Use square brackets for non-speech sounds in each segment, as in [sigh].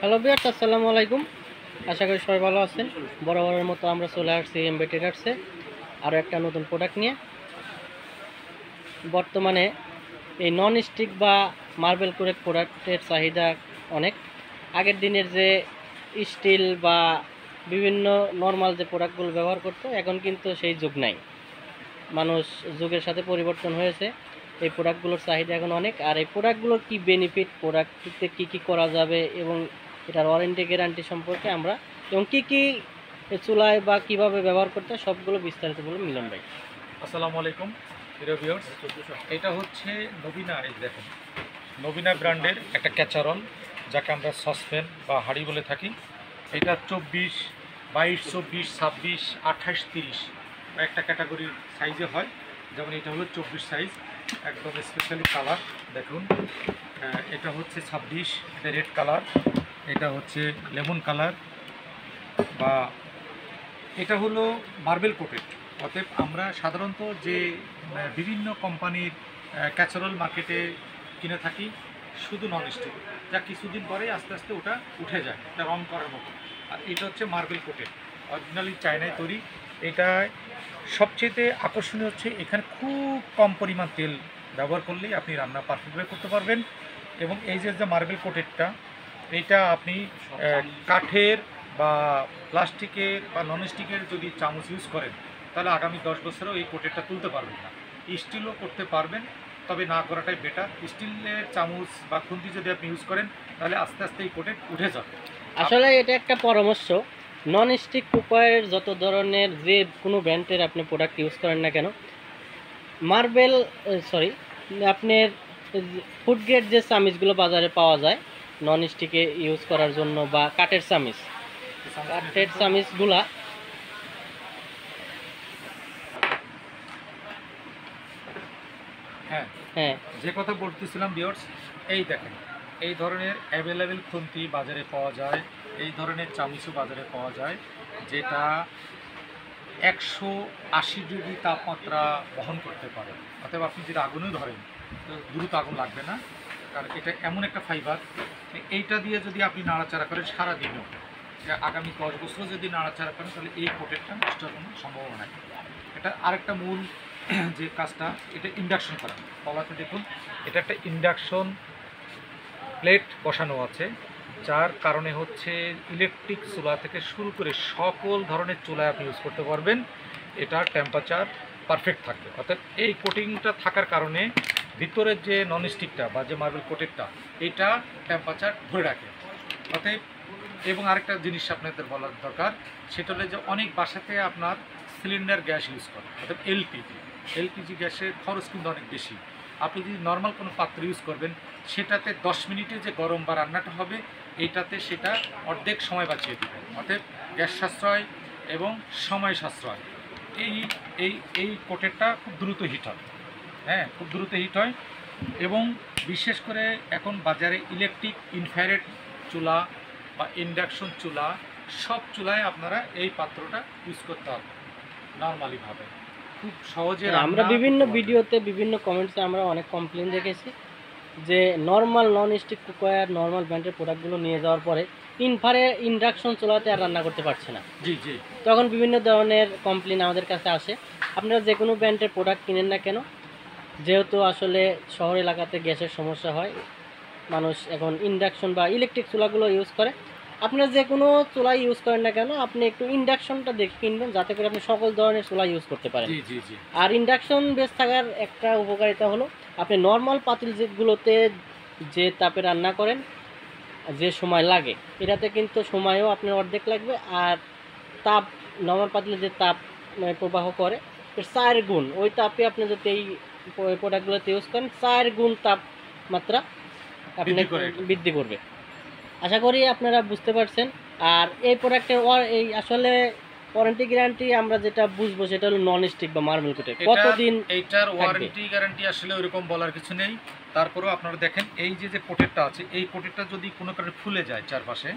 Hello বিয়ার্স আসসালামু আলাইকুম। আশা করি সবাই ভালো আছেন। বরাবরের মতো আমরা চলে আসছি এমবি ট্রেডার্সে আরও একটা নতুন প্রোডাক্ট নিয়ে। বর্তমানে এই নন স্টিক বা মার্বেল করে প্রোডাক্টের চাহিদা অনেক। আগের দিনের যে স্টিল বা বিভিন্ন নর্মাল যে প্রোডাক্টগুলো ব্যবহার করতো, এখন কিন্তু সেই যুগ নাই। মানুষ যুগের সাথে পরিবর্তন হয়েছে। এই প্রোডাক্টগুলোর চাহিদা এখন অনেক। আর এই প্রোডাক্টগুলোর কি বেনিফিট প্রোডাক্টটিতে কি কি করা যাবে এবং এটার ওয়ারেন্টি গ্যারান্টি সম্পর্কে আমরা এবং কী কী চুলায় বা কীভাবে ব্যবহার করতে সবগুলো বিস্তারিত বলে মিলন ভাই। আসসালামু আলাইকুম এটা হচ্ছে নবীনা, এই দেখুন, নবীনা ব্র্যান্ডের একটা ক্যাচারল, যাকে আমরা সসপ্যান বা হাঁড়ি বলে থাকি। এটা চব্বিশ, বাইশ, চব্বিশ, ছাব্বিশ, আঠাশ, তিরিশ একটা ক্যাটাগরির সাইজে হয়। যেমন এটা হলো চব্বিশ সাইজ একদম স্পেশালি কালার দেখুন। এটা হচ্ছে ছাব্বিশ, এটা রেড কালার এটা হচ্ছে লেমন কালার বা এটা হলো মার্বেল কোটেড। অতএব আমরা সাধারণত যে বিভিন্ন কোম্পানির ক্যাচারল মার্কেটে কিনে থাকি, শুধু নন স্টিক যা কিছুদিন পরে আস্তে আস্তে ওটা উঠে যায়, এটা রং করার মতো। আর এটা হচ্ছে মার্বেল কোটেড অরিজিনালি চায়নায় তৈরি। এটায় সবচেয়ে আকর্ষণীয় হচ্ছে এখানে খুব কম পরিমাণ তেল ব্যবহার করলেই আপনি রান্না পারফেক্টভাবে করতে পারবেন। এবং এই যে মার্বেল কোটেডটা এইটা আপনি কাঠের বা প্লাস্টিকের বা নন স্টিকের যদি চামচ ইউজ করেন, তাহলে আগামী দশ বছরেও এই কোটেরটা তুলতে পারবেন না। স্টিলও করতে পারবেন, তবে না করাটাই বেটার স্টিলের চামচ বা খুন্তি যদি আপনি ইউজ করেন, তাহলে আস্তে আস্তে এই কোটের উঠে যাবে। আসলে এটা একটা পরামর্শ। নন স্টিক কুকারের যত ধরনের যে কোনো ব্র্যান্ডের আপনি প্রোডাক্ট ইউজ করেন না কেন মার্বেল সরি আপনার ফুড গ্রেড যে চামিচগুলো বাজারে পাওয়া যায় নন স্টিকে ইউজ করার জন্য বা কাঠের চামিচ। কাঠের চামিচগুলা হ্যাঁ হ্যাঁ। যে কথা বলতেছিলাম বিয়ার্স এই দেখেন এই ধরনের অ্যাভেলেবেল খুন্তি বাজারে পাওয়া যায় এই ধরনের চামচও বাজারে পাওয়া যায় যেটা একশো আশি ডিগ্রি তাপমাত্রা বহন করতে পারে। অতএব আপনি যদি আগুনও ধরেন তো দ্রুত আগুন লাগবে না। কারণ এটা এমন একটা ফাইবার এইটা দিয়ে যদি আপনি নাড়াচাড়া করেন সারাদিনও আগামী দশ বছরও যদি নাড়াচাড়া করেন, তাহলে এই কোটেরটা নষ্ট কোনো সম্ভাবনা নাই। এটা আরেকটা মূল, [clears throat] যে কাজটা, এটা ইন্ডাকশন করা। তলাতে দেখুন, এটা একটা ইন্ডাকশন প্লেট বসানো আছে, যার কারণে হচ্ছে ইলেকট্রিক চুলা থেকে শুরু করে সকল ধরনের চুলায় আপনি ইউজ করতে পারবেন। এটার টেম্পারেচার পারফেক্ট থাকবে। অর্থাৎ এই কোটিংটা থাকার কারণে ভিতরের যে ননস্টিকটা বা যে মার্বেল কোটেরটা এটা টেম্পারেচার ধরে রাখে। অতএব, এবং আরেকটা জিনিস আপনাদের বলার দরকার, সেটা হলো যে অনেক বাসাতে আপনার সিলিন্ডার গ্যাস ইউজ করে, অর্থাৎ এলপিজি এলপিজি গ্যাসের খরচ কিন্তু অনেক বেশি। আপনি যদি নর্মাল কোনো পাত্র ইউজ করবেন, সেটাতে দশ মিনিটে যে গরম বা রান্নাটা হবে এইটাতে সেটা অর্ধেক সময় বাঁচিয়ে দেবে অর্থাৎ গ্যাস সাশ্রয় এবং সময় সাশ্রয়। এই এই এই কোটেরটা খুব দ্রুত হিট হয় হ্যাঁ খুব দ্রুত হিট হয় এবং বিশেষ করে এখন বাজারে ইলেকট্রিক ইনফ্যারেট চুলা বা ইন্ডাকশন চুলা সব চুলায় আপনারা এই পাত্রটা ইউজ করতে হবে নর্মালিভাবে খুব সহজে হ্যাঁ, আমরা বিভিন্ন ভিডিওতে বিভিন্ন কমেন্টসে আমরা অনেক কমপ্লেন দেখেছি যে normal non stick cooker normal ব্র্যান্ডের প্রোডাক্টগুলো নিয়ে যাওয়ার পরে ইনফারে ইন্ডাকশন চুলাতে আর রান্না করতে পারছে না। জি জি। তখন বিভিন্ন ধরনের কমপ্লেন আমাদের কাছে আসে। আপনারা যে কোনো ব্র্যান্ডের প্রোডাক্ট কিনেন না কেন যেহেতু আসলে শহর এলাকাতে গ্যাসের সমস্যা হয় মানুষ এখন ইন্ডাকশন বা ইলেকট্রিক চুলাগুলো ইউজ করে। আপনারা যে কোনো চুলা ইউজ করেন না কেন আপনি একটু ইন্ডাকশনটা দেখে কিনবেন যাতে করে আপনি সকল ধরনের চুলা ইউজ করতে পারেন। আর ইন্ডাকশন বেস থাকার একটা উপকারিতা হলো আপনি নর্মাল পাতিল যেগুলোতে যে তাপে রান্না করেন যে সময় লাগে এটাতে কিন্তু সময়ও আপনার অর্ধেক লাগবে। আর তাপ নর্মাল পাতিলে যে তাপ প্রবাহ করে এর চার গুণ ওই তাপে আপনি যদি এই প্রোডাক্টগুলোতে ইউজ করেন চার গুণ তাপমাত্রা আপনি বৃদ্ধি করবে। আশা করি আপনারা বুঝতে পারছেন। আর এই প্রোডাক্টের এই আসলে ওয়ারেন্টি গ্যারান্টি আমরা যেটা বুঝব সেটা হলো নন স্টিক বা মার্বেল কোটে কতদিন এইটার ওয়ারেন্টি গ্যারান্টি আসলে ওরকম বলার কিছু নেই। তারপরেও আপনারা দেখেন এই যে যে পোটেরটা আছে এই পোটেরটা যদি কোনো কারণে ফুলে যায় চারপাশে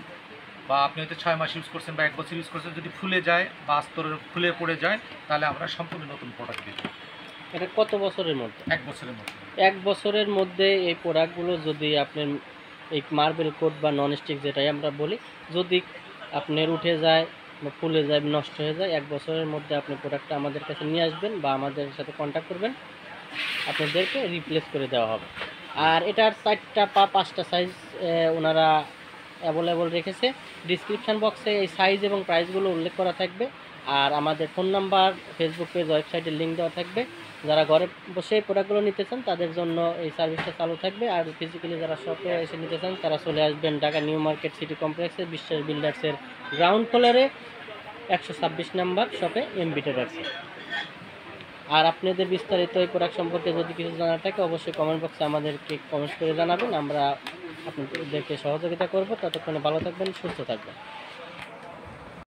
বা আপনি হয়তো ছয় মাস ইউজ করছেন বা এক বছর ইউজ করছেন যদি ফুলে যায় বা আস্তর ফুলে পড়ে যায় তাহলে আমরা সম্পূর্ণ নতুন প্রোডাক্ট দিই এটা কত বছরের মধ্যে? এক বছরের মধ্যে। এক বছরের মধ্যে এই প্রোডাক্টগুলো যদি আপনার এই মার্বেল কোট বা নন স্টিক যেটাই আমরা বলি যদি আপনার উঠে যায় বা ফুলে যায় নষ্ট হয়ে যায় এক বছরের মধ্যে আপনি প্রোডাক্টটা আমাদের কাছে নিয়ে আসবেন বা আমাদের সাথে কন্ট্যাক্ট করবেন। আপনাদেরকে রিপ্লেস করে দেওয়া হবে। আর এটার চারটা বা পাঁচটা সাইজ ওনারা অ্যাভেলেবল রেখেছে। ডিসক্রিপশান বক্সে এই সাইজ এবং প্রাইসগুলো উল্লেখ করা থাকবে। আর আমাদের ফোন নাম্বার ফেসবুক পেজ ওয়েবসাইটের লিঙ্ক দেওয়া থাকবে। যারা ঘরে বসে প্রোডাক্টগুলো নিতে চান, তাদের জন্য এই সার্ভিসটা চালু থাকবে। আর ফিজিক্যালি যারা শপে এসে নিতে চান, তারা চলে আসবেন ঢাকা নিউ মার্কেট সিটি কমপ্লেক্সে বিশ্বাস বিল্ডার্সের গ্রাউন্ড ফ্লোরে একশো ছাব্বিশ নাম্বার শপে এমবি ট্রেডার্সে আর আপনাদের বিস্তারিত এই প্রোডাক্ট সম্পর্কে যদি কিছু জানার থাকে, অবশ্যই কমেন্ট বক্সে আমাদেরকে কমেন্ট করে জানাবেন। আমরা আপনাদেরকে সহযোগিতা করব। ততক্ষণে ভালো থাকবেন, সুস্থ থাকবেন।